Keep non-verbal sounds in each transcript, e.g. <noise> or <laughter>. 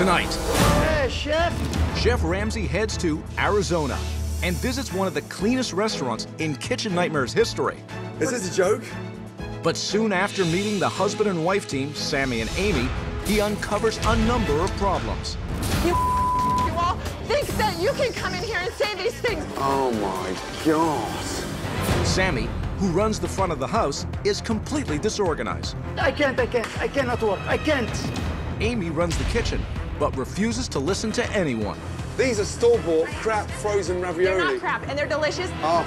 Tonight, Hey, chef. Chef Ramsay heads to Arizona and visits one of the cleanest restaurants in Kitchen Nightmares history. Is this a joke? But soon after meeting the husband and wife team, Sammy and Amy, he uncovers a number of problems. You, you <laughs> all think that you can come in here and say these things. Oh my god. Sammy, who runs the front of the house, is completely disorganized. I can't, I can't, I cannot work. I can't. Amy runs the kitchen, but refuses to listen to anyone. These are store-bought crap frozen ravioli. They're not crap, and they're delicious. Oh,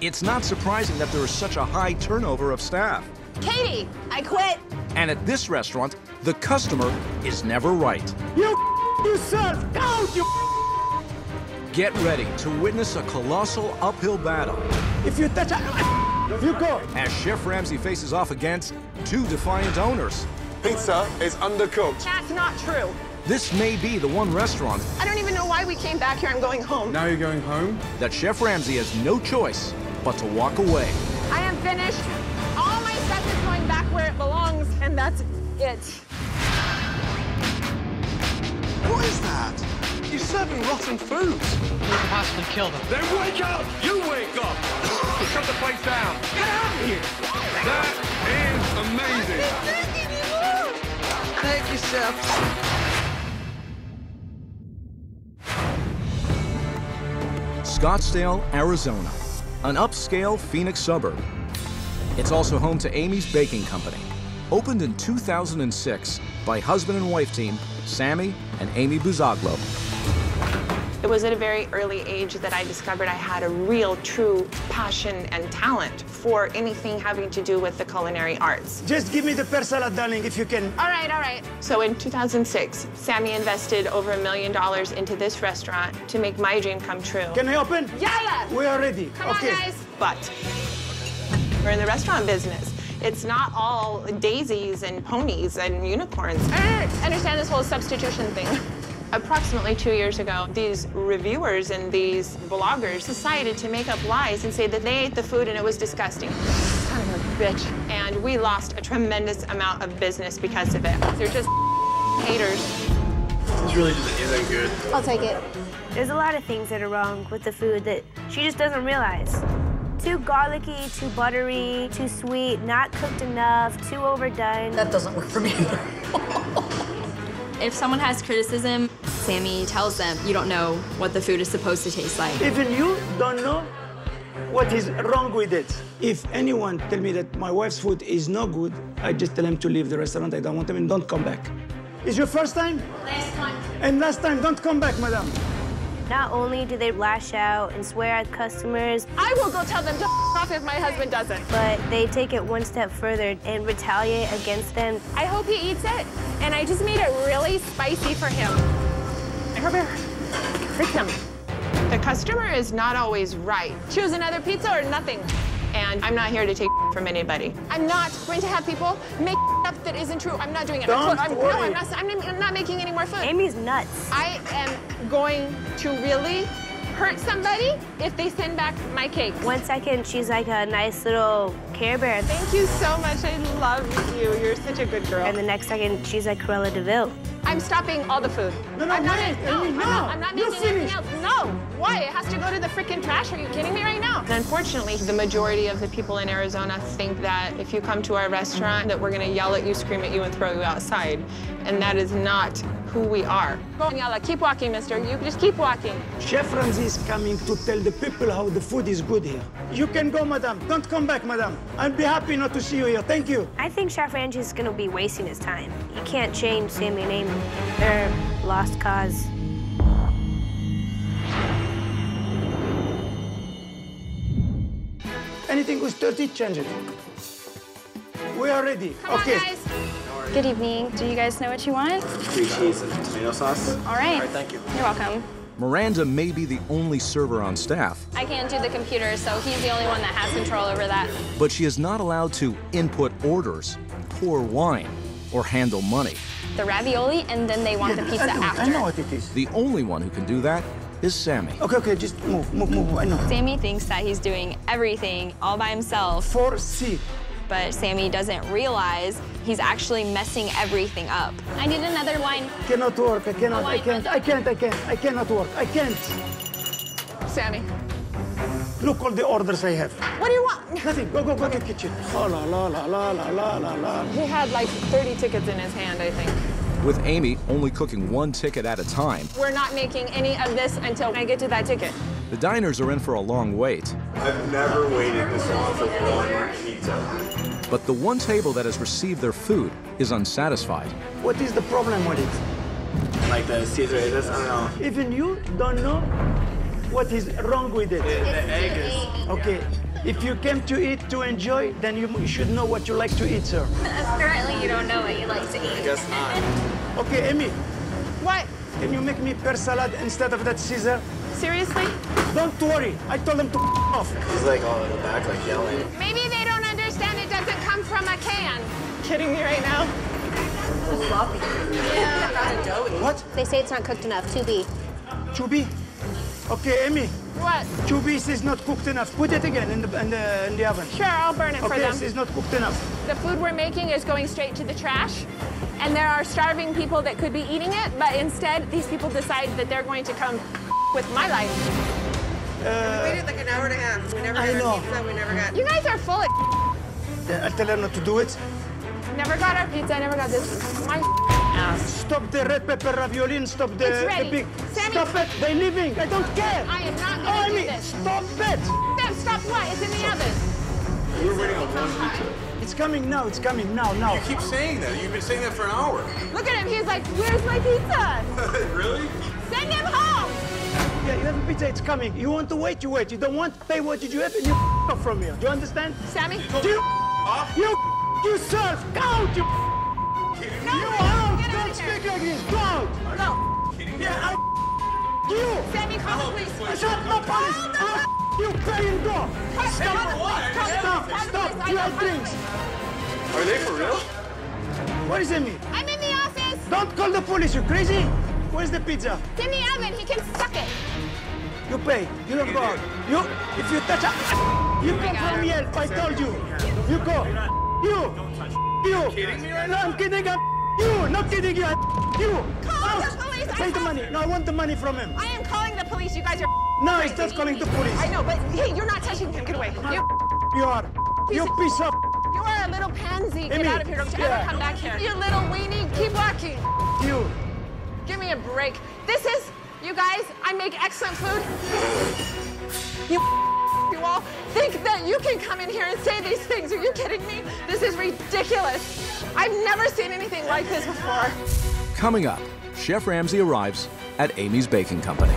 It's not surprising that there is such a high turnover of staff. Katie, I quit. And at this restaurant, the customer is never right. You yourself. <laughs> Out, you. <laughs> Get ready to witness a colossal uphill battle If you touch, a... <laughs> you go. as Chef Ramsay faces off against two defiant owners. pizza is undercooked. That's not true. This may be the one restaurant I don't even know why we came back here. I'm going home. Now you're going home? that Chef Ramsay has no choice but to walk away. I am finished. All my stuff is going back where it belongs, and that's it. What is that? You're serving rotten food. We could possibly kill them. Then wake up! You wake up! <coughs> Shut the place down! Get out of here! That is amazing! Thank you, chef. Scottsdale, Arizona, an upscale Phoenix suburb. It's also home to Amy's Baking Company, opened in 2006 by husband and wife team Sammy and Amy Bouzaglo. It was at a very early age that I discovered I had a real, true passion and talent for anything having to do with the culinary arts. Just give me the pear salad, darling, if you can. All right, all right. So in 2006, Sammy invested over a million dollars into this restaurant to make my dream come true. Can I open? Yeah! We are ready. Come okay. on, guys. But we're in the restaurant business. It's not all daisies and ponies and unicorns. I don't understand this whole substitution thing. Approximately two years ago, these reviewers and these bloggers decided to make up lies and say that they ate the food and it was disgusting. Son of a bitch. And we lost a tremendous amount of business because of it. They're just haters. This really just isn't good. I'll take it. There's a lot of things that are wrong with the food that she just doesn't realize. Too garlicky, too buttery, too sweet, not cooked enough, too overdone. That doesn't work for me either. <laughs> If someone has criticism, Sammy tells them, you don't know what the food is supposed to taste like. Even you don't know what is wrong with it. If anyone tell me that my wife's food is no good, I just tell him to leave the restaurant. I don't want him and don't come back. Is your first time? Last time. And last time, don't come back, madam. Not only do they lash out and swear at customers, I will go tell them to off if my husband doesn't. but they take it one step further and retaliate against them. I hope he eats it. And I just made it really spicy for him. I hope it hurts him. The customer is not always right. Choose another pizza or nothing. And I'm not here to take from anybody. I'm not going to have people make stuff that isn't true. I'm not doing it. Don't I'm, no. I'm not, I'm, I'm not making any more food. Amy's nuts. I am going to really hurt somebody if they send back my cake. One second, she's like a nice little Care Bear. Thank you so much. I love you. You're such a good girl. And the next second, she's like Cruella de Vil. I'm stopping all the food. No, no, I'm not, wait, no, Amy, I'm no. not, I'm not You making anything else. No. Why? It has to go to the freaking trash. Are you kidding me right now? And unfortunately, the majority of the people in Arizona think that if you come to our restaurant, that we're gonna yell at you, scream at you, and throw you outside. And that is not who we are. Go, Daniela, keep walking, mister. You just keep walking. Chef Ramsay is coming to tell the people how the food is good here. You can go, madam. Don't come back, madam. I'll be happy not to see you here. Thank you. I think Chef Angie's gonna be wasting his time. You can't change Sammy and Amy. They're lost cause. Anything with 30, change it. We are ready. Come okay. on, guys. Good evening. Do you guys know what you want? Three cheese and tomato sauce. All right. All right, thank you. You're welcome. Miranda may be the only server on staff, I can't do the computer, so he's the only one that has control over that. but she is not allowed to input orders, pour wine, or handle money. The ravioli, and then they want the pizza I know, after. I know what it is. The only one who can do that is Sammy. Okay, okay, just move, move, move. I know. Sammy thinks that he's doing everything all by himself. 4C but Sammy doesn't realize he's actually messing everything up. I need another wine. Cannot work. I cannot. I can't. I can't. I can't. I cannot work. I can't. Sammy. Look all the orders I have. What do you want? Nothing. Go, go, go okay. to the kitchen. Oh, la, la, la, la, la, la, la. He had like 30 tickets in his hand, I think with Amy only cooking one ticket at a time. We're not making any of this until I get to that ticket the diners are in for a long wait. I've never waited this long for one pizza. But the one table that has received their food is unsatisfied. What is the problem with it? Like the Caesar I don't know. Even you don't know what is wrong with it. It's The egg is. Okay. If you came to eat to enjoy, then you, you should know what you like to eat, sir. Apparently, you don't know what you like to I eat. guess not. Okay, Amy, What? can you make me pear salad instead of that Caesar? Seriously? Don't worry. I told them to off. He's like all in the back, like yelling. Maybe they don't understand it doesn't come from a can. Kidding me right now? What? They say it's not cooked enough. 2B. Chubi? Okay, Amy. What? Chubis is not cooked enough. Put it again in the, in the, in the oven. Sure, I'll burn it for Okay, them. this is not cooked enough. The food we're making is going straight to the trash. And there are starving people that could be eating it, but instead, these people decide that they're going to come with my life. Uh, we waited like an hour and a half. We never I got know. pizza. We never got. You guys are full of I'll tell her not to do it. Never got our pizza, never got this. My ass. Stop the red pepper ravioli and stop the, It's ready. the. Sammy- Stop it. They're leaving. I don't care. I am not Oh, gonna do this. stop it. Stop, stop what? It's in the oven. We're waiting on one pizza. It's coming now. It's coming now. Now. You keep saying that. You've been saying that for an hour. Look at him. He's like, where's my pizza? <laughs> really? Send him home. Yeah, you have a pizza. It's coming. You want to wait? You wait. You don't want to pay what did you have and you off from here. Do you understand? Sammy? Do you? You yourself. Go out. You. No, you out. out Don't of here. speak like this. Go out. No. Yeah. I. You. Sammy, call the police. Shut up, police. I You pay and go. Stop. Call the Stop. police. Call the Stop. You have drinks. Are they for real? Where is Amy? I'm in the office. Don't call the police. You crazy? Where's the pizza? It's in the oven. He can suck it. You pay. You don't go out. You, if you touch a, you oh come from Yelp. I told you. You go. You. You. kidding me right no, I'm kidding. I'm you. Not kidding you. You. Call the police. Pay the money. No, I want the money from him. I am calling the police. You guys are. No, crazy. he's just calling the police. I know, but hey, you're not touching him. Get away. You, You are. You piece of. you are a little pansy. Get out of here. Don't you ever come back here. You little weenie. Keep walking. You. Give me a break. This is, you guys, I make excellent food. You, you all think that you can come in here and say these things. Are you kidding me? This is ridiculous. I've never seen anything like this before. Coming up, Chef Ramsay arrives at Amy's Baking Company.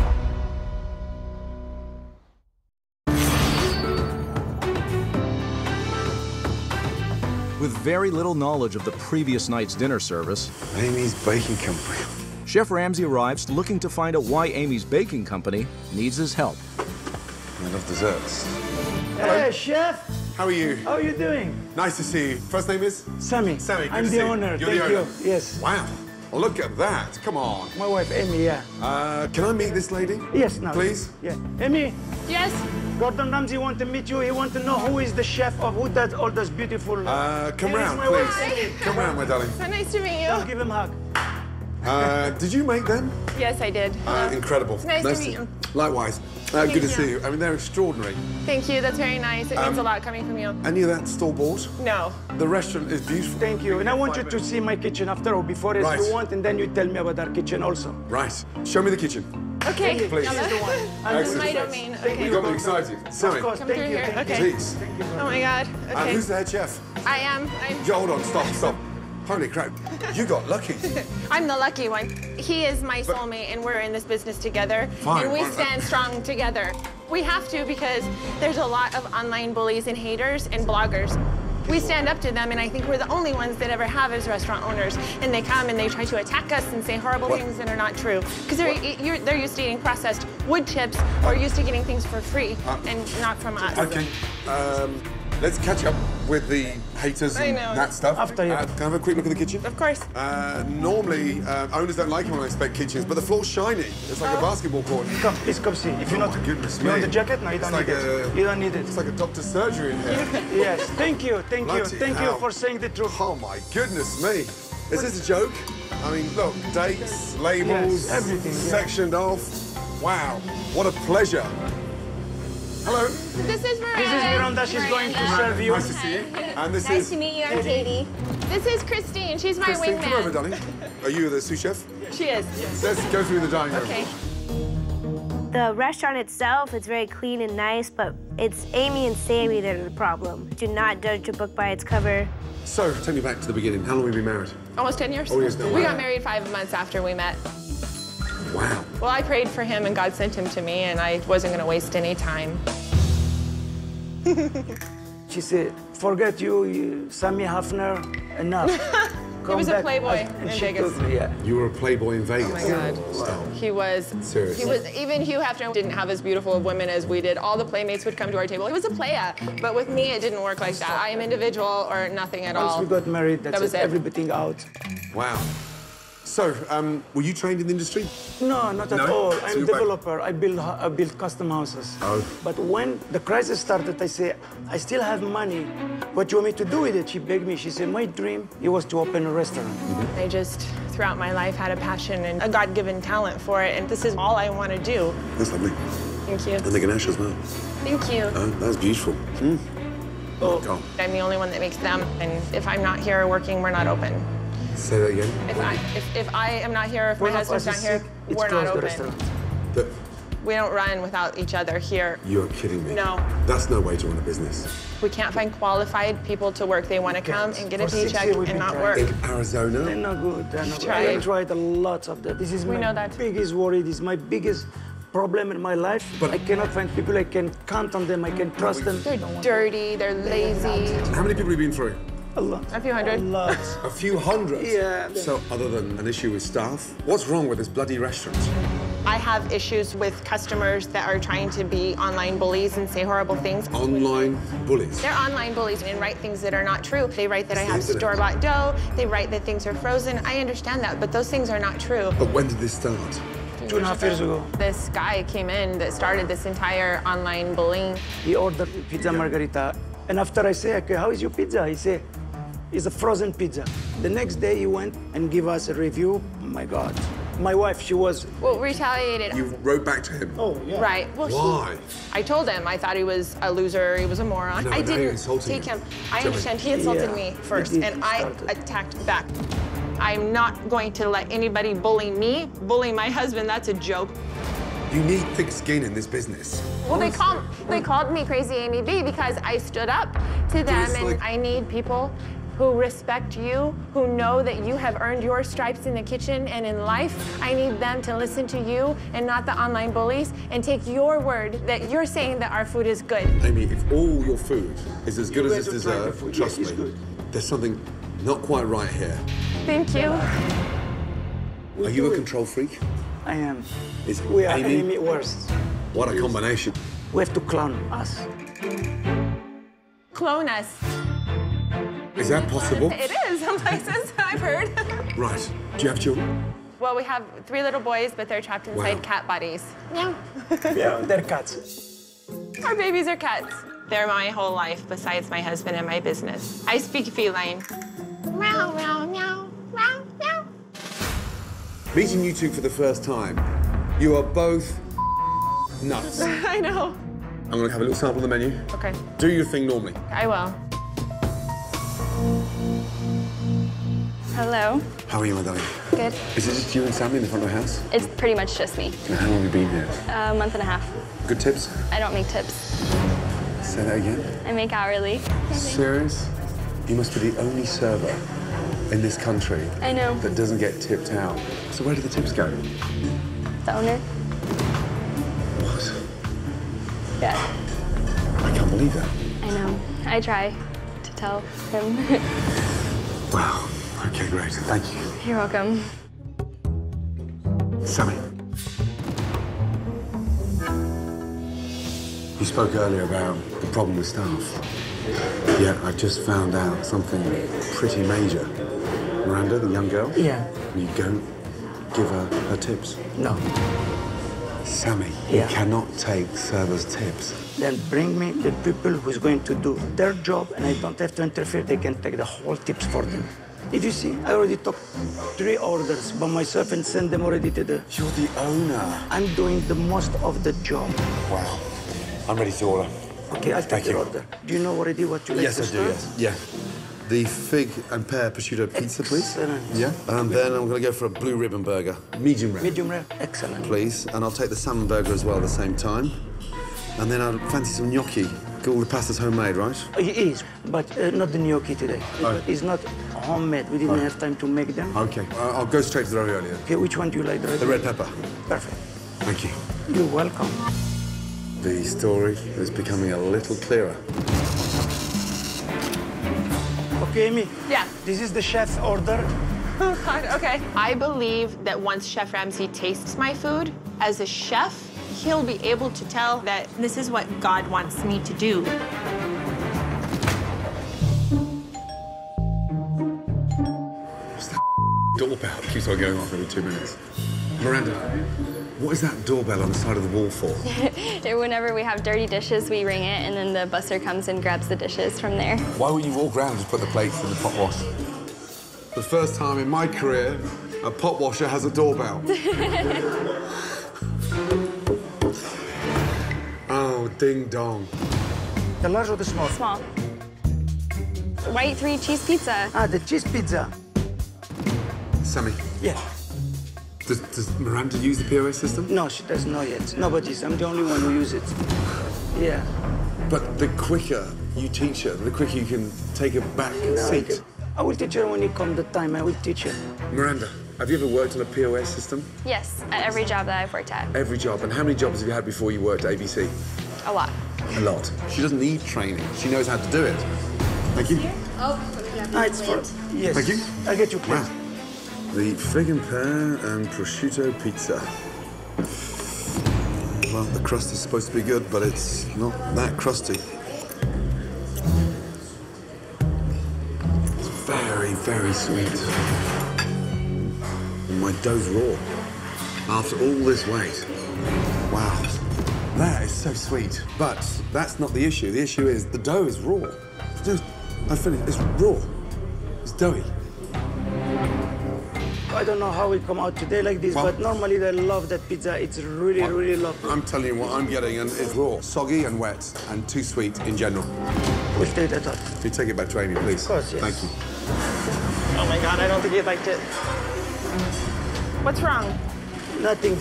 With very little knowledge of the previous night's dinner service, Amy's Baking Company. Chef Ramsay arrives looking to find out why Amy's Baking Company needs his help. I love desserts. Hey, chef. How are you? How are you doing? Nice to see you. First name is? Sammy. Sammy, good I'm to the see owner. You're Thank the you. Yes. Wow. Well, look at that. Come on. My wife, Amy. Yeah. Uh, can I meet this lady? Yes. Now. Please? Yeah. Amy. Yes? Gordon Ramsay wants to meet you. He wants to know who is the chef of who does all those beautiful. Uh, come Here is round, please. wife. Come round, my darling. So nice to meet Don't you. give him a hug. Uh, did you make them? Yes, I did. Uh, incredible. Nice to meet you. Likewise. Uh, good to you. see you. I mean, they're extraordinary. Thank you. That's very nice. It means a lot coming from you. Any of that store bought? No. The restaurant is beautiful. Thank you. And I want you to see my kitchen after or before as Right. you want, and then you tell me about our kitchen also. Right. Show me the kitchen. Okay. Please. Yalla. This is the one. This is my domain. Thank Okay. You got me excited. Sammy, Of course. Come Thank through you. here. Thank you. Please. Oh my God. And who's the head chef? I am. I'm. Yeah, hold on. Stop, stop. Holy crap. You got lucky. <laughs> I'm the lucky one. He is my soulmate, and we're in this business together. Fine, And we stand strong together. We have to because there's a lot of online bullies and haters and bloggers. We stand up to them, and I think we're the only ones that ever have as restaurant owners. And they come and they try to attack us and say horrible What? things that are not true. Because they're, you're, they're used to eating processed wood chips or used to getting things for free Uh, and not from us. Okay. Um, let's catch up. With the haters and that stuff. After you. Uh, can I have a quick look at the kitchen? Of course. Uh, normally, uh, owners don't like it when I inspect kitchens, but the floor's shiny. It's like a Oh. basketball court. Come, please come see. If you oh not, my goodness you me. want the jacket? No, you It's don't like need a, it. You don't need it. It's like a doctor's surgery in here. <laughs> yes, thank you, thank you, thank hell. you for saying the truth. Oh my goodness me. Is this a joke? I mean, look, dates, labels, Yes, everything, yeah. sectioned off. Wow, what a pleasure. Hello. This is Miranda. This is Miranda. She's going to serve you. Nice to see you. And this Nice is to meet you. I'm Katie. This is Christine. She's my Christine. wingman. Come over, darling. Are you the sous chef? She is. Yes. Let's go through the dining room. Okay. The restaurant itself is very clean and nice, but it's Amy and Sammy that are the problem. Do not judge a book by its cover. So, take me back to the beginning. How long have you been married? Almost 10 years. Oh, yes, no we way. got married five months after we met. Wow. Well, I prayed for him and God sent him to me, and I wasn't going to waste any time. <laughs> She said, forget you, you Sammy Hefner, enough. <laughs> He was a playboy And in she Vegas. took yeah. You were a playboy in Vegas. Oh my God. Stop. He was. Seriously? He was. Even Hugh Hefner didn't have as beautiful of women as we did. All the playmates would come to our table. He was a playa, but with me, it didn't work like that. I am individual or nothing at Once all. Once we got married, that's That was it. it. Everything out. Wow. So, um, were you trained in the industry? No, not at No? all. So I'm a you're back- developer. I build I build custom houses. Oh. But when the crisis started, I say, I still have money. What do you want me to do with it? She begged me. She said, my dream it was to open a restaurant. I just, throughout my life, had a passion and a God-given talent for it, and this is all I want to do. That's lovely. Thank you. And the ganache as well. Thank you. Oh, that was beautiful. Mm. Oh, I'm the only one that makes them, and if I'm not here working, we're not open. Say that again. If I, if, if I am not here, if One my of husband's not here, sick, it's we're not open. restaurant. That, We don't run without each other here. you are kidding me. No. That's no way to run a business. We can't find qualified people to work. They want to come and get a For six paycheck years we've and been not work. In Arizona? They're not good. They're not good. Tried. I tried a lot of that. This is We my know that. biggest worry. This is my biggest problem in my life. But- I cannot find people I can count on them. I can trust them. They're dirty. They're lazy. How many people have you been through? A lot. A few hundred. A lot. A few hundred? Yeah. So, other than an issue with staff, what's wrong with this bloody restaurant? I have issues with customers that are trying to be online bullies and say horrible things. Online bullies. They're online bullies and write things that are not true. They write that I It's the have store-bought dough. They write that things are frozen. I understand that, but those things are not true. But when did this start? Two and a half years ago, This guy came in that started this entire online bullying. he ordered pizza margarita. And after I say, okay, how is your pizza? He said, it's a frozen pizza. The next day he went and give us a review. Oh my God. My wife, she was, Well, retaliated. You wrote back to him. oh yeah. Right. Well, he- Why? I told him I thought he was a loser. He was a moron. No, I didn't take him. him. I Joey. understand he insulted Yeah, me first, and I attacked back. I'm not going to let anybody bully me, bully my husband. That's a joke. You need thick skin in this business. Well, they called they called me Crazy Amy B because I stood up to them, it's and like- I need people who respect you, who know that you have earned your stripes in the kitchen and in life. I need them to listen to you and not the online bullies and take your word that you're saying that our food is good. Amy, if all your food is as good You as guys it's have tried the deserved, food. trust Yeah, me, good. there's something not quite right here. Thank you. Are you a control freak? I am. Is We are Amy? enemy worst. What a combination. We have to clown us. Clone us. Is that possible? It is some places I've heard. Right. Do you have children? well, we have three little boys, but they're trapped inside Wow. cat bodies. Yeah. <laughs> Yeah, they're cats. Our babies are cats. They're my whole life besides my husband and my business. I speak feline. Meow, meow, meow, meow, meow. Meeting you two for the first time, you are both nuts. <laughs> I know. I'm going to have a little sample of the menu. Okay, Do your thing normally. I will. Hello. How are you, my darling? Good. Is it just you and Sammy in the front of the house? It's pretty much just me. And how long have you been here? A month and a half. Good tips? I don't make tips. Say that again. I make hourly. Serious? You must be the only server in this country I know. that doesn't get tipped out. So where do the tips go? The owner. What? Yeah. I can't believe that. I know. I try to tell him. <laughs> Wow. Okay, great. Thank you. You're welcome. Sammy. You spoke earlier about the problem with staff. Yeah, I just found out something pretty major. Miranda, the young girl? Yeah. You don't give her her tips. No. Sammy, Yeah. you cannot take servers' tips. Then bring me the people who's going to do their job and I don't have to interfere. They can take the whole tips for them. Did you see? I already took three orders by myself and sent them already to the... You're the owner. I'm doing the most of the job. Wow. I'm ready to order. Okay, I'll take Thank your you. order. Do you know already what you like Yes, to I do, yes. Yeah. The fig and pear prosciutto pizza, please. Excellent. Yeah. And then I'm going to go for a blue ribbon burger. Medium rare. Medium rare. Excellent. Please. And I'll take the salmon burger as well at the same time. And then I'll fancy some gnocchi. All the pasta's homemade, right? It is, but uh, not the gnocchi today. Oh. It's not homemade. We didn't Oh. have time to make them. Okay. I- I'll go straight to the ravioli then. Okay, which one do you like? The red, The red pepper. Perfect. Thank you. You're welcome. The story is becoming a little clearer. Okay, Amy. Yeah. This is the chef's order. Oh, <laughs> God, okay. I believe that once Chef Ramsay tastes my food, as a chef, he'll be able to tell that this is what God wants me to do. Doorbell keeps on going off every two minutes. Miranda, what is that doorbell on the side of the wall for? <laughs> Whenever we have dirty dishes, we ring it, and then the buster comes and grabs the dishes from there. Why wouldn't you walk around and just put the plates in the pot wash? The first time in my career, a pot washer has a doorbell. <laughs> ding dong. The large or the small? Small. White three cheese pizza. Ah, the cheese pizza. Sammy, Yeah. does, does Miranda use the POS system? No, she doesn't know yet. Nobody's. I'm the only one who uses it. Yeah. But the quicker you teach her, the quicker you can take her back No, I seat. I will teach her when you come the time. I will teach her. Miranda, have you ever worked on a POS system? Yes, at every job that I've worked at. Every job. And how many jobs have you had before you worked at ABC? A lot. A lot. She doesn't need training. She knows how to do it. Thank you. Oh, it's for... Yes. Thank you. I'll get you plate. Wow. The fig and pear and prosciutto pizza. Well, the crust is supposed to be good, but it's not that crusty. It's very, very sweet. And my dough's raw. After all this wait. Wow. That is so sweet. But that's not the issue. The issue is the dough is raw. Dude, I finished. It's raw. It's doughy. I don't know how it come out today like this, Well- but normally they love that pizza. It's really, really lovely. I'm telling you what I'm getting, and it's raw, soggy and wet, and too sweet in general. We'll take that out. If you take it back to Amy, please. Of course, yes. Thank you. Oh my God, I don't think he liked it. What's wrong? Nothing.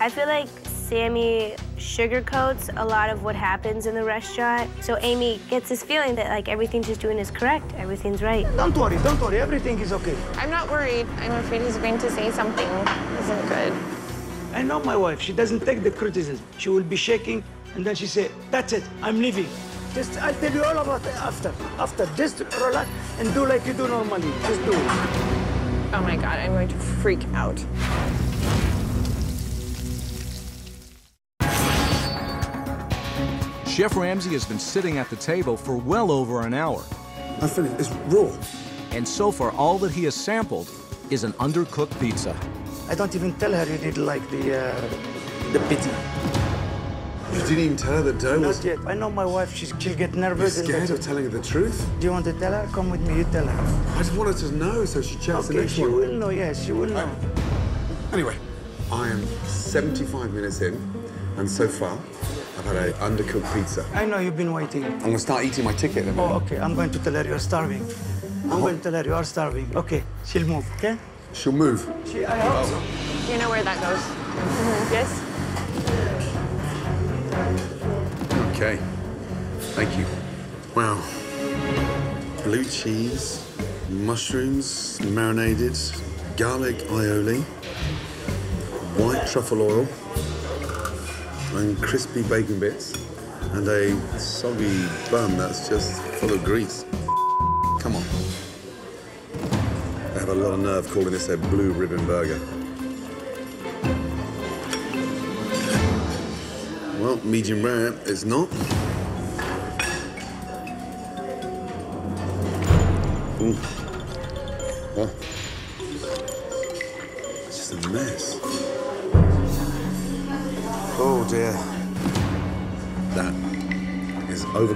I feel like Sammy sugarcoats a lot of what happens in the restaurant. So Amy gets this feeling that like everything she's doing is correct, everything's right. Don't worry, don't worry. Everything is okay. I'm not worried. I'm afraid he's going to say something isn't good. I know my wife. She doesn't take the criticism. She will be shaking, and then she say, "That's it. I'm leaving." Just, I'll tell you all about it after. After, just relax and do like you do normally. Just do it. Oh my God, I'm going to freak out. Chef Ramsay has been sitting at the table for well over an hour. I finished. It's raw. And so far, all that he has sampled is an undercooked pizza. I don't even tell her you didn't like the uh, the pizza. You didn't even tell her the dough was. Not yet. I know my wife. She's, she'll get nervous. You're nervous. and scared of telling her the truth? Do you want to tell her? Come with me. You tell her. I just want her to know so she checks the Okay, next she one. will know. Yes, she will know. Anyway, I am 75 minutes in, and so far, I've had an undercooked pizza. I know you've been waiting. I'm gonna start eating my ticket in a minute. Oh, okay. I'm going to tell her you're starving. I'm going to tell her you are starving. Okay, she'll move. Okay? She'll move. She, I hope so. You know where that goes? Mm-hmm. Yes? Okay. Thank you. Wow. Blue cheese, mushrooms marinated, garlic aioli, white truffle oil, and crispy bacon bits, and a soggy bun that's just full of grease. Come on. They have a lot of nerve calling this their blue ribbon burger. Well, medium rare is not. Mm.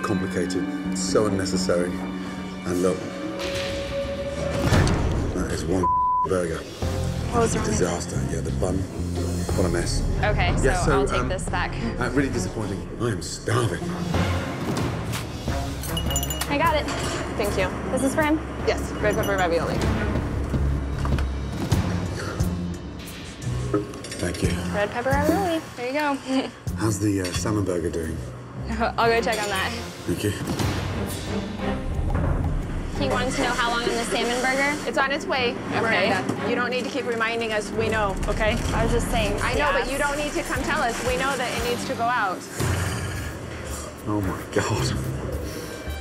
Is overcomplicated, so unnecessary. And look, that is one burger. What was wrong? Disaster. Yeah, the bun. What a mess. Okay, so, Yeah, so, I'll take um, this back. Uh, really disappointing. I am starving. I got it. Thank you. This is for him. Yes, red pepper ravioli. Thank you. Red pepper ravioli. There you go. <laughs> How's the uh, salmon burger doing? <laughs> I'll go check on that. Thank you. He wanted to know how long on the salmon burger. It's on its way, Okay. Miranda. You don't need to keep reminding us. We know, okay? I was just saying. I know, but you don't need to come tell us. We know that it needs to go out. Oh my god.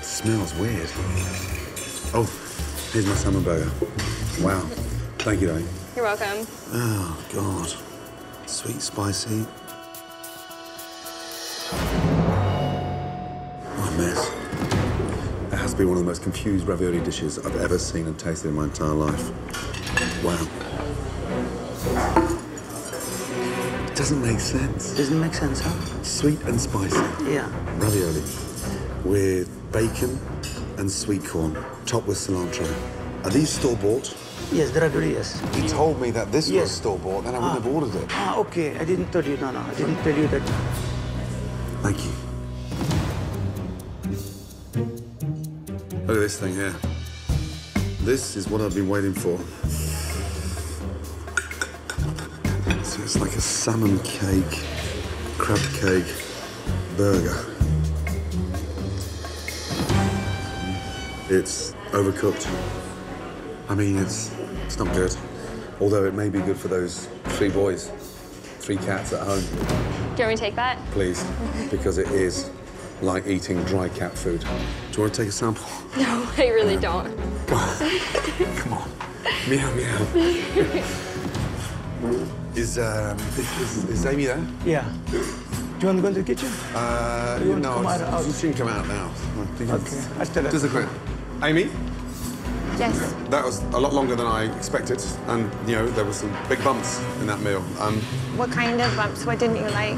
smells weird. Oh, here's my salmon burger. Wow. Thank you, darling. You're welcome. Oh god. Sweet, spicy. Has to be one of the most confused ravioli dishes I've ever seen and tasted in my entire life. Wow. It doesn't make sense. Doesn't make sense, huh? Sweet and spicy. Yeah. Ravioli with bacon and sweet corn, topped with cilantro. Are these store bought? Yes, the ravioli, yes. He told me that this Yes. was store bought, then I wouldn't Ah. have ordered it. Ah, okay. I didn't tell you. No, no. I didn't tell you that. Thank you. Look at this thing here. This is what I've been waiting for. So it's like a salmon cake, crab cake, burger. It's overcooked. I mean, it's it's not good. Although it may be good for those three boys, three cats at home Do you want me to take that? please, because it is like eating dry cat food. Do you want to take a sample? No, I really don't. <laughs> Come on. Meow, meow. <laughs> is, um, is, is Amy there? Yeah. Do you want to go into the kitchen? Uh, You want to no, come it's- out- out? she can come out now. I Okay, I'll tell her. Just a quick. Amy, Yes. that was a lot longer than I expected, and you know there were some big bumps in that meal. Um, What kind of bumps? What didn't you like?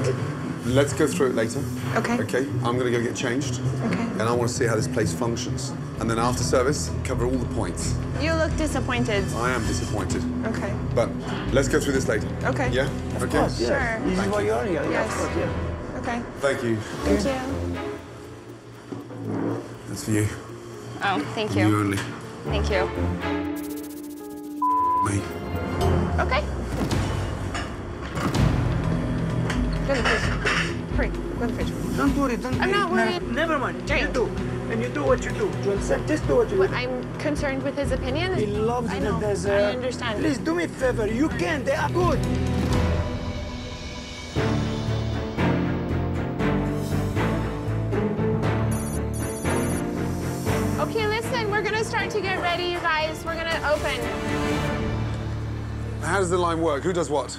Let's go through it later. Okay. Okay. I'm gonna go get changed. Okay. And I want to see how this place functions, and then after service, cover all the points. You look disappointed. I am disappointed. Okay. But let's go through this later. Okay. Yeah? Of okay. course, yes. Sure. This is Thank why you. you're here. Yeah, Yes. course, yeah. Okay. Thank you. Thank you. That's for you. Oh, thank You you. only. Thank you. Me. Okay. Go in the fridge. Hurry. Go in the fridge. Don't worry. Don't I'm worry. not No, worried. never mind. Drink. You do. And you do what you do. Do you understand? Just do what you What, do. I'm concerned with his opinion. He loves I the know. desert. I understand. Please do me a favor. You can. They are good. Okay, listen. We're gonna start to get ready, you guys. We're gonna open. How does the line work? Who does what?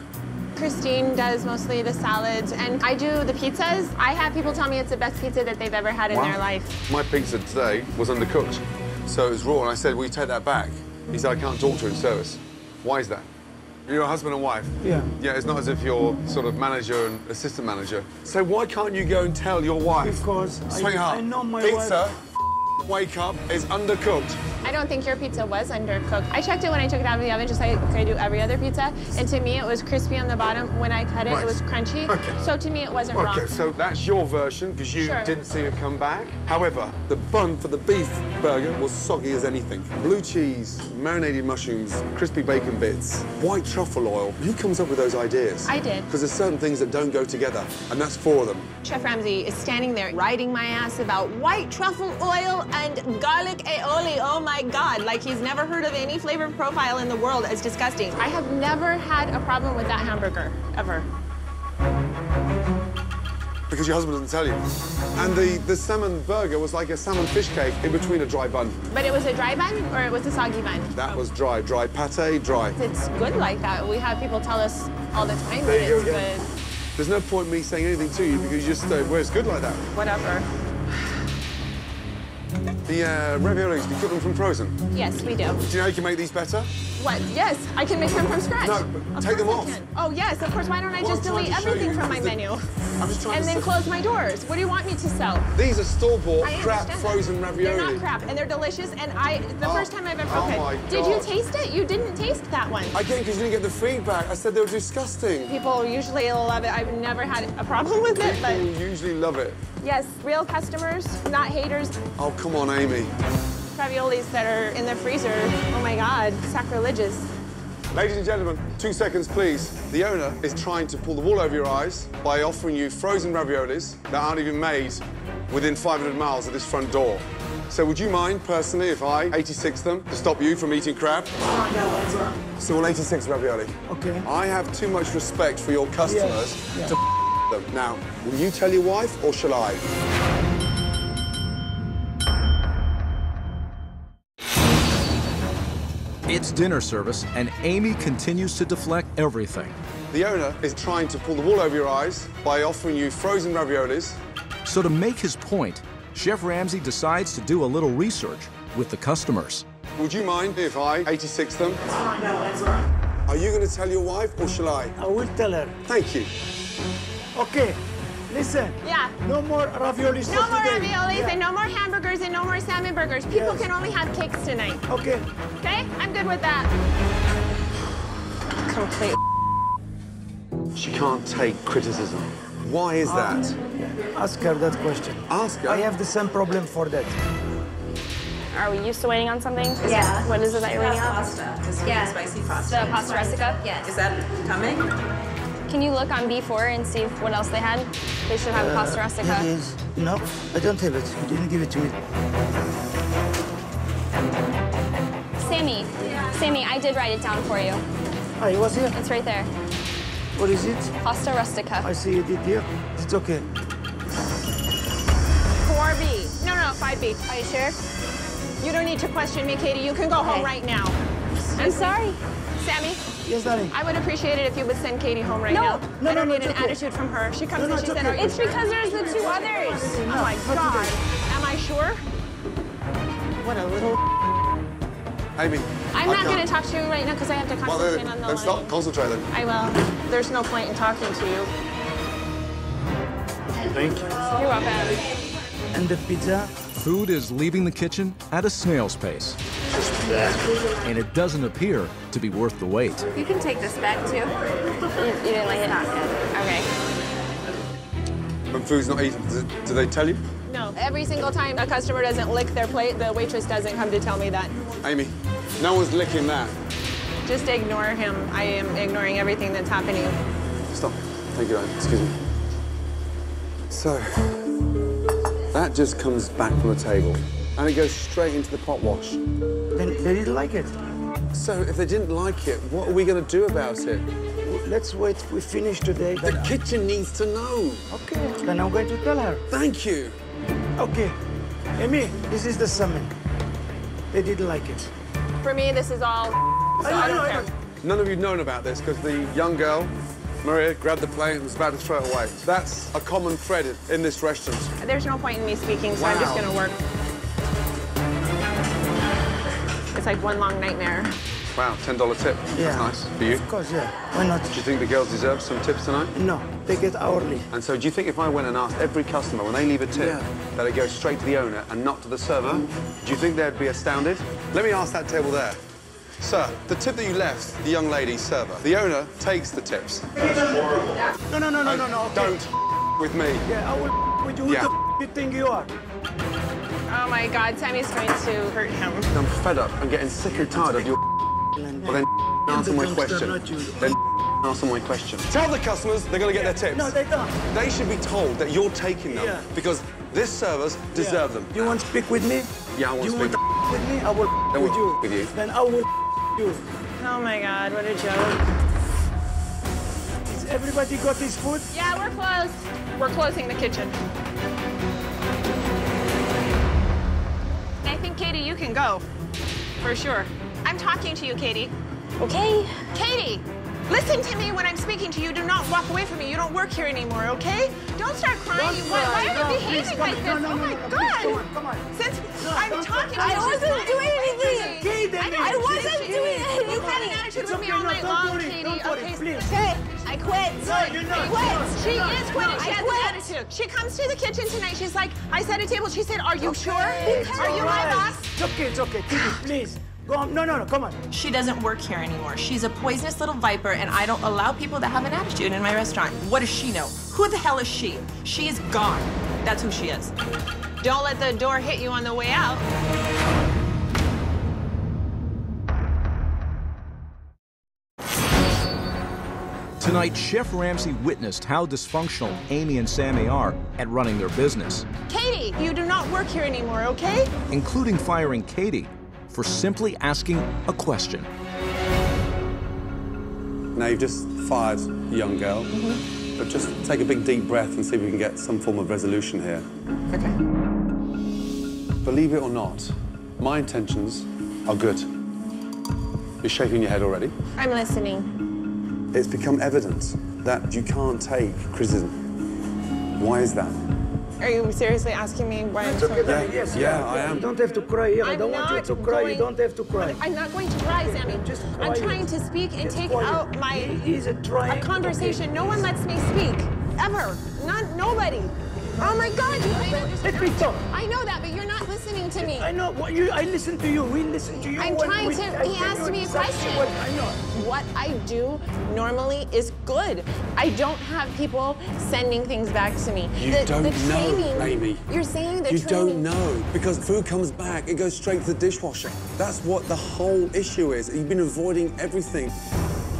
Christine does mostly the salads, and I do the pizzas. I have people tell me it's the best pizza that they've ever had in their life. My pizza today was undercooked, so it was raw, and I said, "Will you take that back?" He said, "I can't talk to her in service." Why is that? You're a husband and wife. Yeah. Yeah, it's not as if you're sort of manager and assistant manager. So why can't you go and tell your wife? Because I- Sweetheart, I know my pizza, wife- wake up, is undercooked. I don't think your pizza was undercooked. I checked it when I took it out of the oven, just like I do every other pizza. And to me, it was crispy on the bottom. When I cut it, Right. it was crunchy. Okay. So to me, it wasn't raw. Okay, so that's your version because you Sure. didn't see it come back. However, the bun for the beef burger was soggy as anything. Blue cheese, marinated mushrooms, crispy bacon bits, white truffle oil. Who comes up with those ideas? I did. Because there's certain things that don't go together, and that's four of them. Chef Ramsay is standing there riding my ass about white truffle oil and garlic aioli. Oh my God, like he's never heard of any flavor profile in the world as disgusting. I have never had a problem with that hamburger, ever. Because your husband doesn't tell you. And the, the salmon burger was like a salmon fish cake in between a dry bun. But it was a dry bun or it was a soggy bun? That was dry. Dry pate, dry. It's good like that. We have people tell us all the time that There you it's go again. good. There's no point me saying anything to you because you just, uh, well, it's good like that. Whatever. The uh, raviolis, do you cook them from frozen? Yes, we do. Do you know you can make these better? What? Yes, I can make them from scratch. No, but take them off. Oh, yes, of course. Why don't I Well, just delete everything from my the- menu? I'm just trying and then close my doors. What do you want me to sell? These are store-bought crap frozen ravioli. They're not crap, and they're delicious. And I, the Oh, first time I've ever. oh okay. my Did you taste it? You didn't taste that one. Again, because you didn't get the feedback. I said they were disgusting. People usually love it. I've never had a problem with it, but People usually love it. yes, real customers, not haters. Oh, come on, Amy. Raviolis that are in the freezer. Oh my God, sacrilegious. Ladies and gentlemen, two seconds, please. The owner is trying to pull the wool over your eyes by offering you frozen raviolis that aren't even made within 500 miles of this front door. So would you mind, personally, if I 86 them to stop you from eating crab? So we'll 86 ravioli. Okay. I have too much respect for your customers yeah. to <laughs> them. Now, will you tell your wife or shall I? It's dinner service, and Amy continues to deflect everything. The owner is trying to pull the wool over your eyes by offering you frozen raviolis So, to make his point, Chef Ramsay decides to do a little research with the customers. Would you mind if I 86 them? Are you going to tell your wife or shall I? I will tell her. Thank you. Okay, listen. Yeah. No more raviolis No more today. raviolis Yeah. and no more hamburgers and no more salmon burgers. People Yes. can only have cakes tonight. Okay. Okay? I'm good with that. Complete. She can't take criticism. Why is ah. that? Ask her that question. Ask her. I have the same problem for that. Are we used to waiting on something? Is Yeah. that- What is it that you're waiting on? Pasta. It's Yeah. spicy pasta. The pasta rustica? Yes. Is that coming? Can you look on B4 and see what else they had? They should have pasta rustica. It is. No, I don't have it. You didn't give it to me. Sammy, Sammy, I did write it down for you. Ah, he was here. It's right there. What is it? Pasta rustica. I see you did here. It's okay. 4B. No, no, 5B. Are you sure? You don't need to question me, Katie. You can go home right now. I'm sorry. Sammy, Yes, darling. I would appreciate it if you would send Katie home right No. now. No, I don't no, no, need an okay. attitude from her. She comes No, no, and she it's said, okay. It's because there's the two others. Oh my God. Am I sure? What a little. Amy. I'm I not going to talk to you right now because I have to Well, concentrate then, on the then line. stop. Concentrate then. I will. There's no point in talking to you. Thank you. You're welcome. And the pizza? Food is leaving the kitchen at a snail's pace. And it doesn't appear to be worth the wait. You can take this back too. You, you didn't like it? Not good. Okay. When food's not eaten, do, do they tell you? No. Every single time a customer doesn't lick their plate, the waitress doesn't come to tell me that. Amy, no one's licking that. Just ignore him. I am ignoring everything that's happening. Stop. Thank you, Amy. Excuse me. So, that just comes back from the table and it goes straight into the pot wash. Then they didn't like it. So, if they didn't like it, what are we going to do about it? Let's wait. We finish today. The kitchen needs to know. Okay. Then I'm going to tell her. Thank you. Okay. Amy, this is the salmon. They didn't like it. For me, this is all. So I know, I I know, don't I care. know. None of you have known about this because the young girl, Maria, grabbed the plate and was about to throw it away. That's a common thread in this restaurant. There's no point in me speaking, so I'm just gonna work. It's like one long nightmare. Wow, $10 tip. Yeah. That's nice. For you? Of course, yeah. Why not? Do you think the girls deserve some tips tonight? No, they get hourly. And so do you think if I went and asked every customer when they leave a tip Yeah. that it goes straight to the owner and not to the server, do you think they'd be astounded? Let me ask that table there. Sir, the tip that you left, the young lady server, the owner takes the tips. No, no, no, no, no, no. Okay. Don't <laughs> with me. Yeah, I will <laughs> with you. Who Yeah. the you <laughs> think you are? Oh my God, Sammy's going to hurt him. I'm fed up. I'm getting sick and tired of your Well, then answer my question. Then answer my question. Tell the customers they're going to get their tips. No, they don't. They should be told that you're taking them Yeah. because this servers deserve them. You want to speak with me? Yeah, I want you to want speak. to with me? I will Then with you. with you. Then I will you. Oh my God, what a joke. Is everybody got his food? Yeah, we're closed. We're closing the kitchen. I think, Katie, you can go. For sure. I'm talking to you, Katie. Okay. Katie! Listen to me when I'm speaking to you. Do not walk away from me. You don't work here anymore, okay? Don't start crying. Don't why, why are No, you please, behaving like this? No, no, oh no, my no, God. please, come on, come on. Since No, I'm talking, to you, I wasn't running doing anything. It's with me okay, all no, night long, worry, Katie. don't worry, okay, please. Okay, I quit. No, you're not. I quit. She No, is quitting. She I has quit. an attitude. She comes to the kitchen tonight. She's like, I set a table. She said, Are you sure? It's Are you my boss? It's okay, it's okay. Katie, please. Go on. No, no, no, come on. She doesn't work here anymore. She's a poisonous little viper, and I don't allow people that have an attitude in my restaurant. What does she know? Who the hell is she? She is gone. That's who she is. Don't let the door hit you on the way out. Tonight, Chef Ramsay witnessed how dysfunctional Amy and Sammy are at running their business, Katie, you do not work here anymore, okay? including firing Katie for simply asking a question. Now you've just fired a young girl, mm-hmm. but just take a big deep breath and see if we can get some form of resolution here. Okay. Believe it or not, my intentions are good. You're shaking your head already. I'm listening. It's become evident that you can't take criticism. Why is that? Are you seriously asking me why I'm so okay, darling. Yes, yeah, I am. You don't have to cry here. I I'm don't want you to cry. You don't have to cry. I'm not going to cry, Sammy. Just I'm trying to speak and Just take quiet. out my He is a trying. a conversation. No one lets me speak ever. Not nobody. Oh my God! You, I, Let me talk. I know that, but you're not listening to me. I know. What you, I listen to you. We listen to you. I'm when trying we- to. I He asked you me a exactly question. What I know. What I do normally is good. I don't have people sending things back to me. You the, don't the know, training, Amy. You're saying the You training. don't know because food comes back, it goes straight to the dishwasher. That's what the whole issue is. You've been avoiding everything.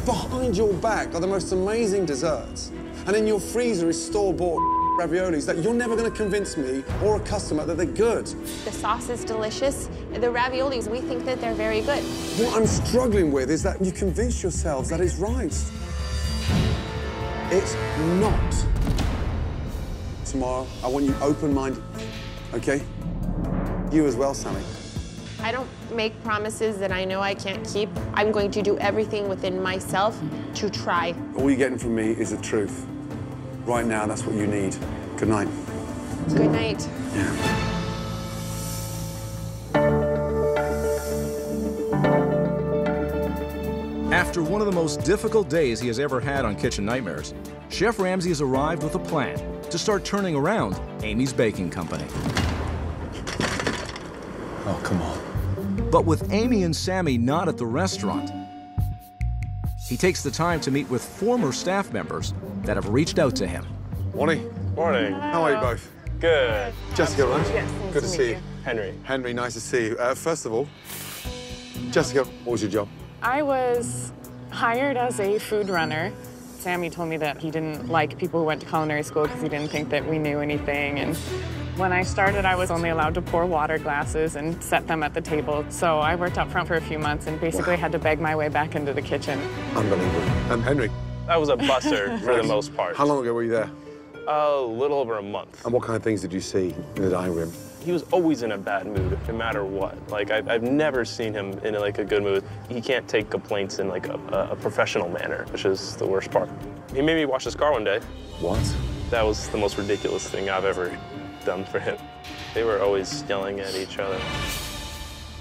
Behind your back are the most amazing desserts, and in your freezer is store-bought raviolis that you're never going to convince me or a customer that they're good. The sauce is delicious. The raviolis, we think that they're very good. What I'm struggling with is that you convince yourselves that it's right. It's not. Tomorrow, I want you open-minded, okay? You as well, Sammy. I don't make promises that I know I can't keep. I'm going to do everything within myself to try. All you're getting from me is the truth. Right now, that's what you need. Good night. Good night. After one of the most difficult days he has ever had on Kitchen Nightmares, Chef Ramsay has arrived with a plan to start turning around Amy's Baking Company. Oh, come on. But with Amy and Sammy not at the restaurant, he takes the time to meet with former staff members that have reached out to him. Morning. Morning. How are you both? Good. Jessica, right? Yes, nice Good to to, see you. you. Henry. Henry, nice to see you. Uh, first of all, Jessica, what was your job? I was hired as a food runner. Sammy told me that he didn't like people who went to culinary school because he didn't think that we knew anything. And when I started, I was only allowed to pour water glasses and set them at the table. So I worked up front for a few months and basically had to beg my way back into the kitchen. Unbelievable. Um, Henry, I was a busser <laughs> for the most part. how long ago were you there? A little over a month. And what kind of things did you see in the dining room? He was always in a bad mood, no matter what. Like I've, I've never seen him in like a good mood. He can't take complaints in like a, a professional manner, which is the worst part. He made me wash his car one day. What? That was the most ridiculous thing I've ever done for him. They were always yelling at each other.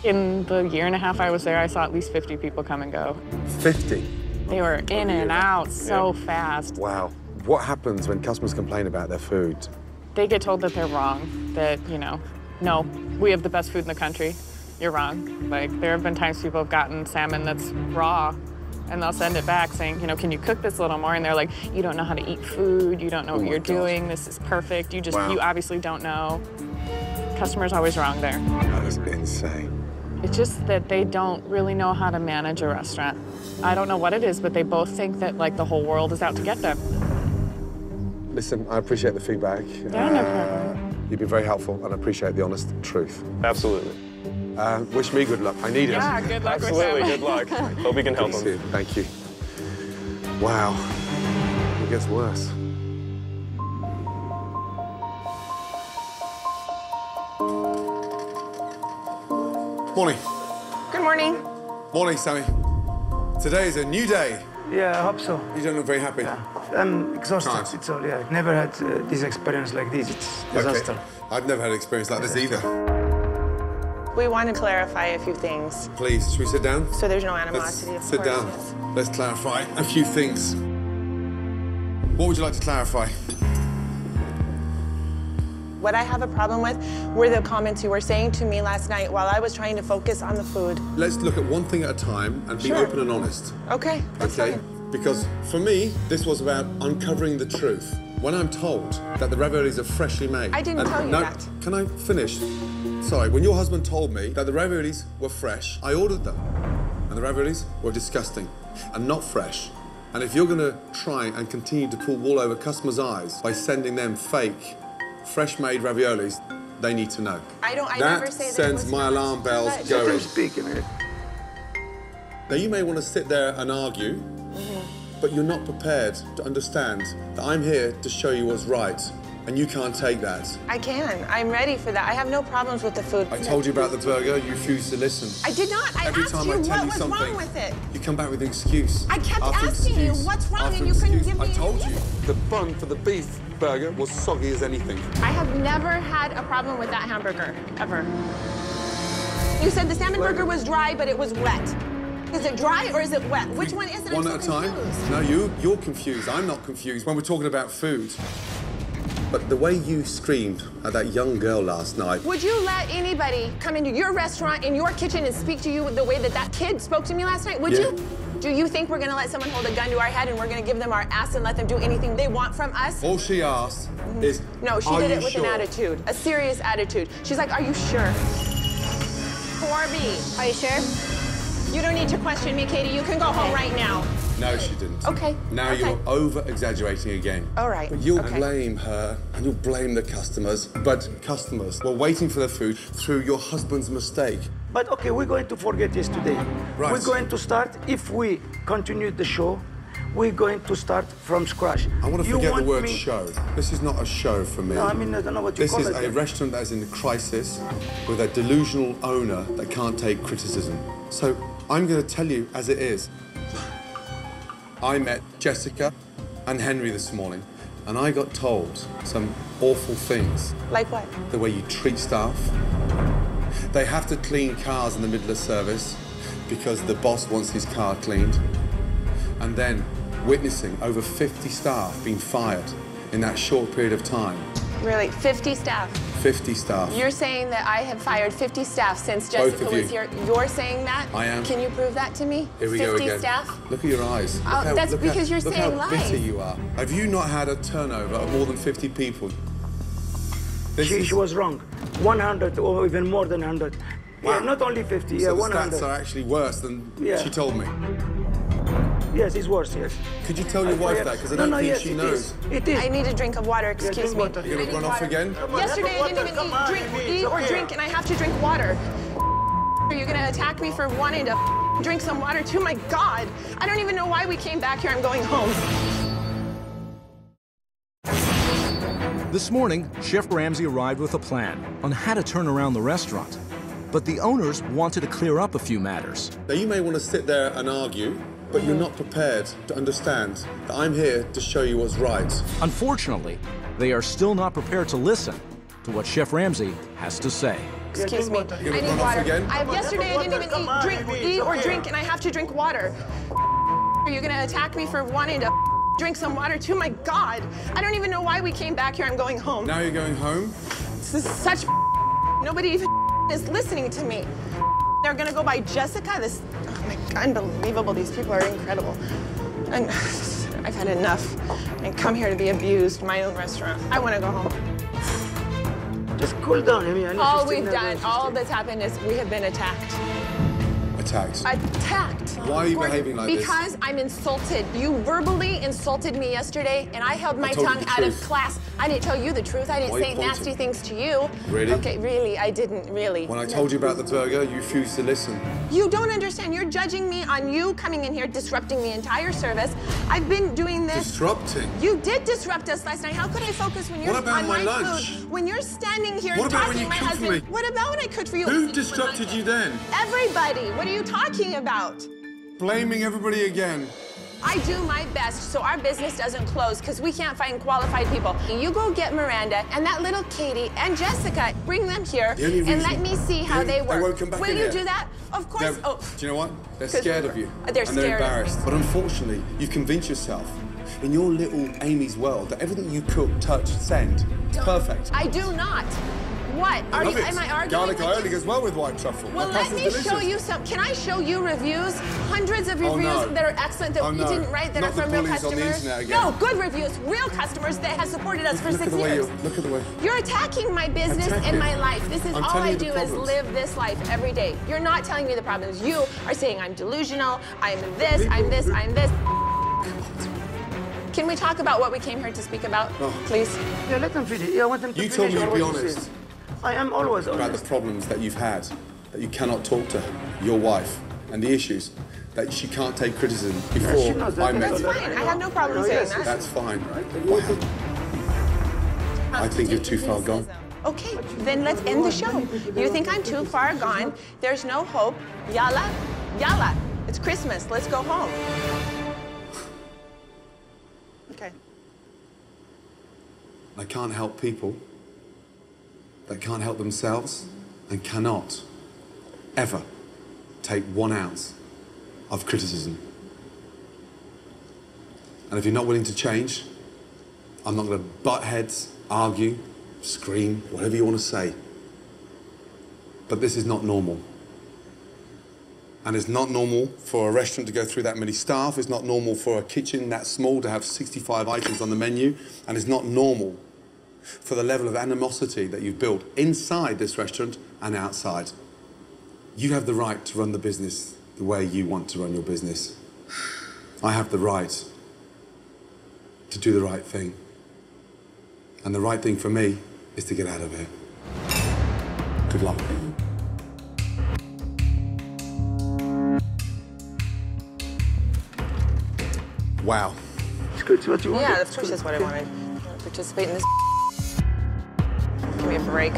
In the year and a half I was there, I saw at least 50 people come and go. 50? They were in and out so fast. Wow. What happens when customers complain about their food? They get told that they're wrong, that, you know, no, we have the best food in the country. You're wrong. Like, there have been times people have gotten salmon that's raw and they'll send it back saying, you know, can you cook this a little more? And they're like, you don't know how to eat food. You don't know Oh what you're God. doing. This is perfect. You just, Wow. you obviously don't know. Customer's always wrong there. That is insane. It's just that they don't really know how to manage a restaurant. I don't know what it is, but they both think that like the whole world is out to get them. Listen, I appreciate the feedback. Yeah, no problem. You've been very helpful and I appreciate the honest truth. Absolutely. Uh, wish me good luck. I need it. Yeah, good luck with Absolutely. Sam. Good luck. <laughs> Hope we can help Good to see him. Thank you. Wow. It gets worse. Morning. Good morning. Morning, Sammy. Today is a new day Yeah, I hope so. You don't look very happy. Yeah. I'm exhausted. Can't. It's all. Yeah, I've never had uh, this experience like this. It's disaster. Okay. I've never had an experience like this either. We want to clarify a few things Please, should we sit down? so there's no Let's animosity. of sit course. down. Let's clarify a few things. What would you like to clarify? What I have a problem with were the comments you were saying to me last night while I was trying to focus on the food. Let's look at one thing at a time and be Sure. open and honest. Okay. Okay? fine. Because for me, this was about uncovering the truth. When I'm told that the raviolis are freshly made. I didn't tell you no, that. Can I finish? Sorry, when your husband told me that the raviolis were fresh, I ordered them. And the raviolis were disgusting and not fresh. And if you're going to try and continue to pull wool over customers' eyes by sending them fake, fresh made raviolis, they need to know. I don't. I that never say that it sends was my alarm bells But- going. Speaking. it. Now, you may want to sit there and argue, mm-hmm. but you're not prepared to understand that I'm here to show you what's right, and you can't take that. I can. I'm ready for that. I have no problems with the food. I told you about the burger, you refused to listen. I did not. I Every asked time you I tell what you was something, wrong with it. You come back with an excuse. I kept After asking you, what's wrong, after and you couldn't excuse. give me I told an you, the bun for the beef burger was soggy as anything. I have never had a problem with that hamburger, ever. You said the salmon burger was dry, but it was wet. Is it dry or is it wet? Which one is it? I'm One so at a time? confused. No, you, you're confused. I'm not confused when we're talking about food. But the way you screamed at that young girl last night, Would you let anybody come into your restaurant, in your kitchen, and speak to you the way that that kid spoke to me last night? Would Yeah. you? Do you think we're gonna let someone hold a gun to our head and we're gonna give them our ass and let them do anything they want from us? all she asked mm-hmm. is, No, she "Are did you it with sure?" an attitude, a serious attitude. She's like, Are you sure? For me. Are you sure? You don't need to question me, Katie. You can go home right now. No, she didn't. Okay, Now okay. you're over exaggerating again. All right, But you'll okay. blame her and you'll blame the customers. But customers were waiting for their food through your husband's mistake. But okay, we're going to forget yesterday. Right. We're going to start, if we continue the show, we're going to start from scratch. I want to You forget the word me- show. This is not a show for me. No, I mean, I don't know what you This call is it. a restaurant that is in crisis with a delusional owner that can't take criticism. So I'm going to tell you as it is. I met Jessica and Henry this morning, and I got told some awful things. Like what? The way you treat staff. They have to clean cars in the middle of service because the boss wants his car cleaned. And then witnessing over 50 staff being fired in that short period of time. Really? 50 staff. 50 staff. You're saying that I have fired 50 staff since Both Jessica of you. was here. You're saying that? I am. Can you prove that to me? Here we 50 go again. staff? Look at your eyes. Oh, how- that's because how, you're look saying how lies. bitter you are. Have you not had a turnover of more than 50 people? This She, is- she was wrong. 100 or even more than 100. Yeah, not only 50, yeah, so the 100. stats are actually worse than Yeah. she told me. Yes, it's worse, yes. Could you tell your wife that? Because I don't no, think yes, she it knows. is. It is. I need a drink of water, excuse drink me. water. You're going to run off again? Yesterday I didn't even eat, on, drink, it's eat or okay. drink, and I have to drink water. Are you gonna attack me for wanting to drink some water too? My God, I don't even know why we came back here. I'm going home. This morning, Chef Ramsay arrived with a plan on how to turn around the restaurant. But the owners wanted to clear up a few matters. Now, you may want to sit there and argue, but you're not prepared to understand that I'm here to show you what's right. Unfortunately, they are still not prepared to listen to what Chef Ramsay has to say. Excuse me. I need water. again? I, yesterday I didn't even eat, drink, eat or drink, and I have to drink water. Are you gonna attack me for wanting to drink some water too? My God, I don't even know why we came back here. I'm going home. Now you're going home? This is such <laughs> nobody even <laughs> is listening to me. They're gonna go by Jessica. This, oh my God, unbelievable. These people are incredible. And <sighs> I've had enough. And come here to be abused. My own restaurant. I want to go home. Just cool down, Amy. All we've done, all that's happened is we have been attacked. Attacked. Attacked. Why are you Gordon, behaving like this? because I'm insulted. You verbally insulted me yesterday, and I held my you tongue out of class. I didn't tell you the truth. I didn't Why say nasty things to you. Really? Okay, really, I didn't really. When I told you about the burger, you refused to listen. You don't understand. You're judging me on you coming in here, disrupting the entire service. I've been doing this. Disrupting? You did disrupt us last night. How could I focus when you're What about on my my lunch? food? When you're standing here What about talking, you my husband. What about when I cooked for you? Who disrupted you then? Everybody. What are you talking about? Blaming everybody again. I do my best so our business doesn't close because we can't find qualified people. You go get Miranda and that little Katie and Jessica, bring them here The and let me see how they- they they work. back Will you do that? Of course. They're- Oh, Do you know what? They're scared of you. Uh, they're and scared they're embarrassed. But unfortunately, you've convinced yourself in your little Amy's world that everything you cook, touch, send is perfect. I do not. What? I Are love you, it. am I arguing? Garlic with aioli you? goes well with white truffle. Well, My let me delicious. show you some. Can I show you reviews? Hundreds of Oh, reviews no. that are excellent that Oh, you no. didn't write that Not are the from real bullies on the customers. internet again. No, good reviews, real customers that have supported us for Look six at the way years. you look at the way. You're attacking my business and my life. This is I'm all I do is live this life every day. You're not telling me the problems. You are saying I'm delusional, I'm this, I'm this, I'm this. Can we talk about what we came here to speak about, Oh. please? Yeah, let them finish. Yeah, I want them to You finish told me to be honest said. I am always about honest. the problems that you've had, that you cannot talk to your wife, and the issues that she can't take criticism before she knows that. I met That's. Fine, I have no problem No, saying yes, that. That's fine. Wow. I think you're too far gone. Okay, then let's end the show. You think I'm too far gone? There's no hope. Yalla, yalla. It's Christmas. Let's go home. Okay. I can't help people that can't help themselves and cannot ever take one ounce of criticism. And if you're not willing to change, I'm not going to butt heads, argue, scream, whatever you want to say. But this is not normal. And it's not normal for a restaurant to go through that many staff. It's not normal for a kitchen that small to have 65 items on the menu. And it's not normal for the level of animosity that you've built inside this restaurant and outside. You have the right to run the business the way you want to run your business. I have the right to do the right thing. And the right thing for me is to get out of here. Good luck. Wow. It's good. It's what you want. Yeah, of course that's what I wanted. Participate in this. Give me a break.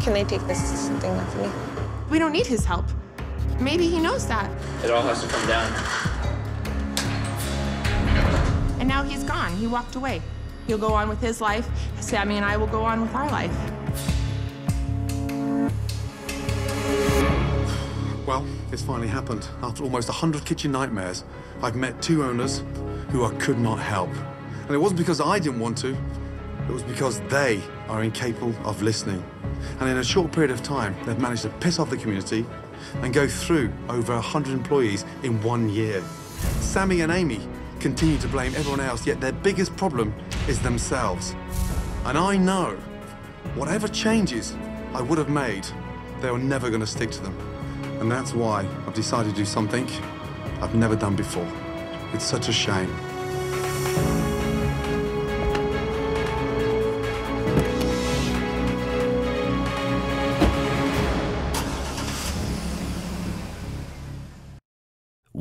Can they take this thing off me? We don't need his help. Maybe he knows that. It all has to come down. And now he's gone. He walked away. He'll go on with his life. Sammy and I will go on with our life. Well, it's finally happened. After almost 100 kitchen nightmares, I've met two owners who I could not help. And it wasn't because I didn't want to, it was because they are incapable of listening. And in a short period of time, they've managed to piss off the community and go through over 100 employees in one year. Sammy and Amy continue to blame everyone else, yet their biggest problem is themselves. And I know whatever changes I would have made, they were never going to stick to them. And that's why I've decided to do something I've never done before. It's such a shame.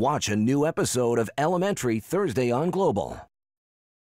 Watch a new episode of Elementary Thursday on Global.